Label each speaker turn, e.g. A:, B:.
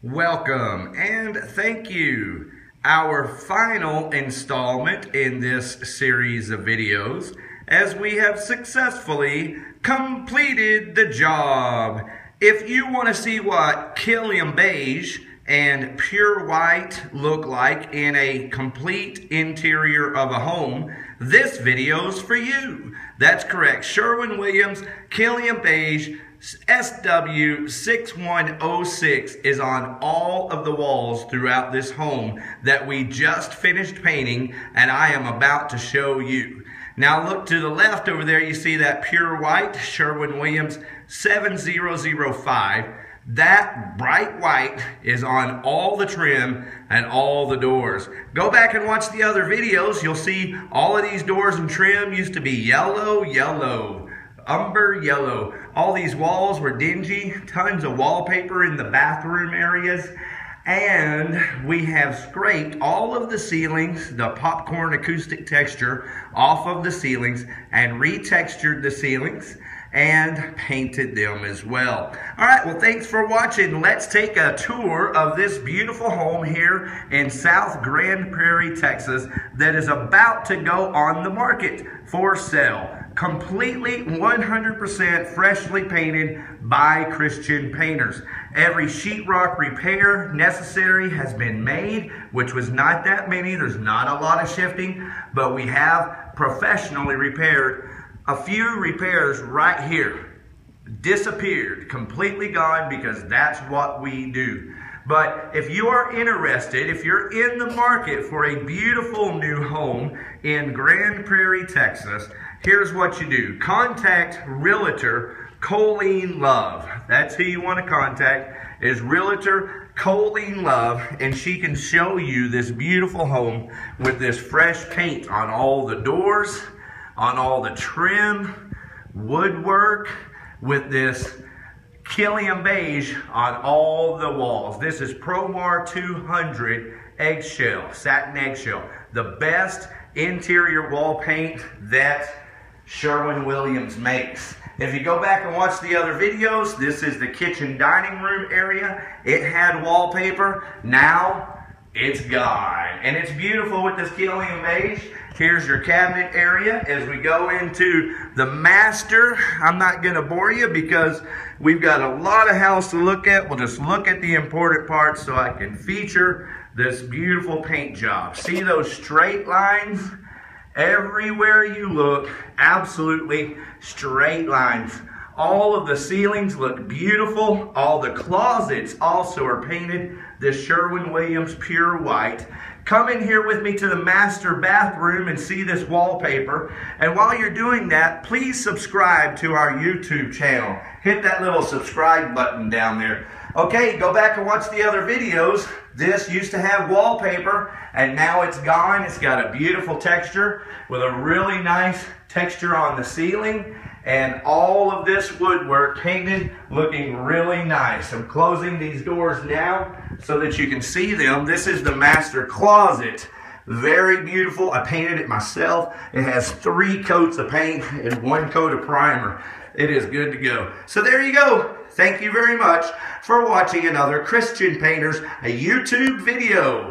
A: Welcome and thank you. Our final installment in this series of videos as we have successfully completed the job. If you want to see what Kilim Beige and Pure White look like in a complete interior of a home, this video's for you. That's correct. Sherwin-Williams, Kilim Beige, SW6106 is on all of the walls throughout this home that we just finished painting and I am about to show you. Now look to the left over there, you see that pure white Sherwin-Williams 7005. That bright white is on all the trim and all the doors. Go back and watch the other videos. You'll see all of these doors and trim used to be yellow, yellow umber yellow. All these walls were dingy, tons of wallpaper in the bathroom areas. And we have scraped all of the ceilings, the popcorn acoustic texture off of the ceilings and retextured the ceilings and painted them as well. All right, well, thanks for watching. Let's take a tour of this beautiful home here in South Grand Prairie, Texas that is about to go on the market for sale completely 100% freshly painted by Christian painters. Every sheetrock repair necessary has been made, which was not that many. There's not a lot of shifting, but we have professionally repaired a few repairs right here. Disappeared, completely gone because that's what we do. But if you are interested, if you're in the market for a beautiful new home in Grand Prairie, Texas, here's what you do. Contact Realtor Colleen Love. That's who you want to contact is Realtor Colleen Love and she can show you this beautiful home with this fresh paint on all the doors, on all the trim, woodwork, with this Kilim Beige on all the walls. This is Promar 200 eggshell, satin eggshell. The best interior wall paint that Sherwin-Williams makes. If you go back and watch the other videos, this is the kitchen dining room area. It had wallpaper. Now it's gone. And it's beautiful with this Kilim beige. Here's your cabinet area as we go into the master. I'm not going to bore you because we've got a lot of house to look at. We'll just look at the important parts so I can feature this beautiful paint job. See those straight lines? Everywhere you look, absolutely straight lines. All of the ceilings look beautiful. All the closets also are painted this Sherwin-Williams pure white. Come in here with me to the master bathroom and see this wallpaper. And while you're doing that, please subscribe to our YouTube channel. Hit that little subscribe button down there. Okay, go back and watch the other videos. This used to have wallpaper and now it's gone. It's got a beautiful texture with a really nice texture on the ceiling and all of this woodwork painted looking really nice. I'm closing these doors now so that you can see them. This is the master closet. Very beautiful. I painted it myself. It has three coats of paint and one coat of primer. It is good to go. So there you go. Thank you very much for watching another Christian Painters YouTube video.